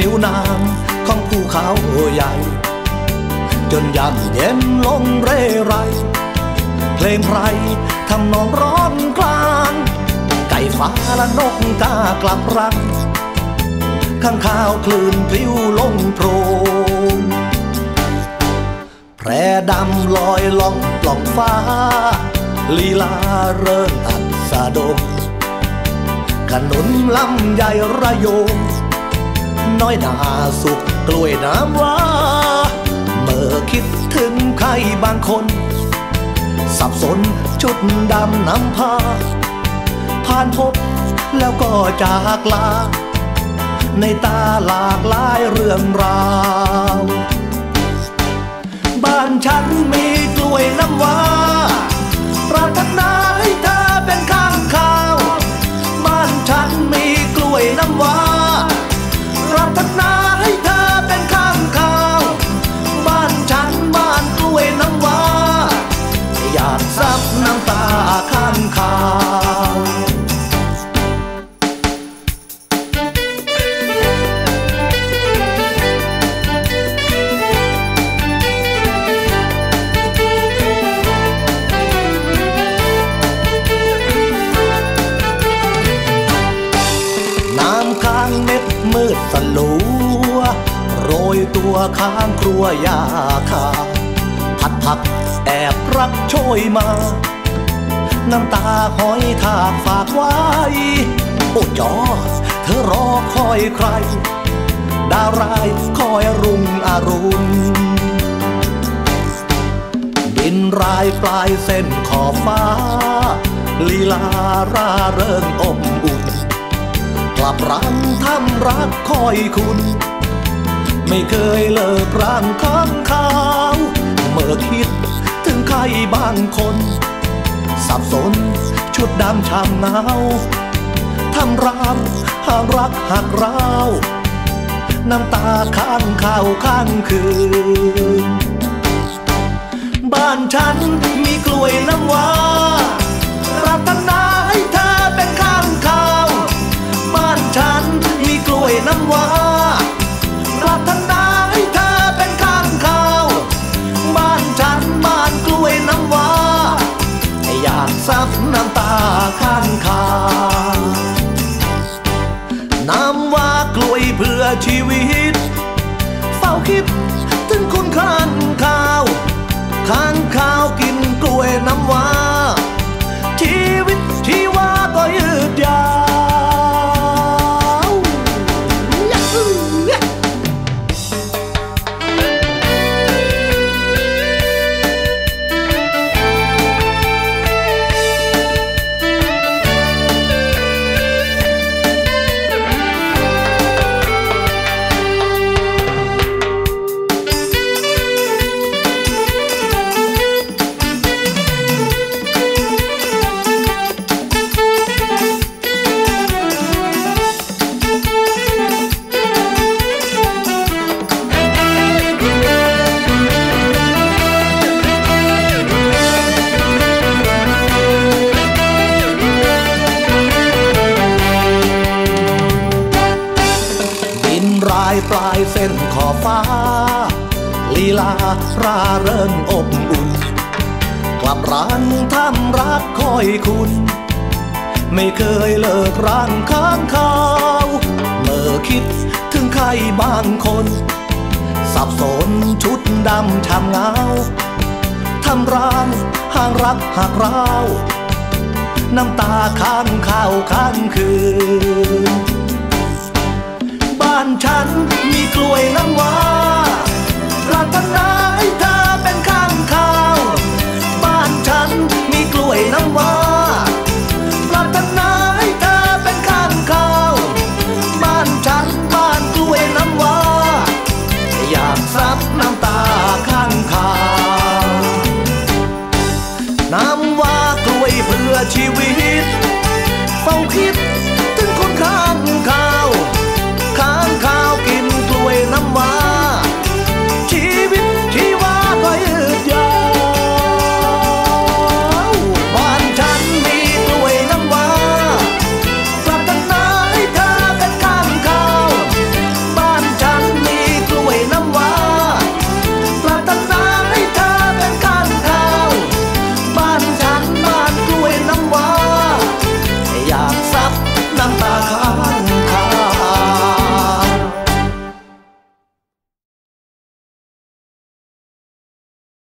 นิ้วนางของภูเขาใหญ่ จนยำเย็นลงเร่ไร เพลงไพรทำนองร้องกลาง ไก่ฟ้าและนกกากลับรังข้างข้าวคลื่นพลิ้วลงโพรงแพรดำลอยล่องปล่องฟ้า ลีลาเริ่มอัดสะดงขนุนลำใหญ่ระโยง น้อยหนาสุกกล้วยน้ำว้าเมื่อคิดถึงใครบางคน สับสนชุดดำน้ำผ้า ผ่านพบแล้วก็จากลา ในตาหลากหลายเรื่องราว บ้านฉันมีกล้วยน้ำว้า สลัว โรยตัวข้างครัวยาคาผัดผักแอบรักโชยมา น้ำตาหอยทากฝากไว้ โอ้จอ เธอรอคอยใคร ดาวร้ายคอยรุ่งอรุณดินรายปลายเส้นขอบฟ้า ลีลาร่าเริงอบอุ่น กลับรังทำรักคอยคุณ ไม่เคยเลิกร่างข้างเขาเมื่อคิดถึงใครบางคน สับสนชุดดำชามหนาวทำรามห่างรักหักราว น้ำตาข้างข้าวข้างคืน รายปลายเส้นขอบฟ้า ลีลาราเริงอบอุ่น กลับร้านทำรักคอยคุณ ไม่เคยเลิกร่างข้างเขาเมื่อคิดถึงใครบางคน สับสนชุดดำชำเงาทำร้างห่างรักหักเราน้ำตาข้างข้าวข้างคืนานฉัน มีกล้วยน้ำว้าปรารนาให้เธอเป็นข้างข้าว บ้านฉันมีกล้วยน้ำว้าปรารนาให้เธอเป็นข้างข้าว บ้านฉันบ้านกล้วยน้ำว้าอยากซับน้ำตาข้างข้าว น้ำว้ากล้วยเพื่อชีวิตเฝ้าคิด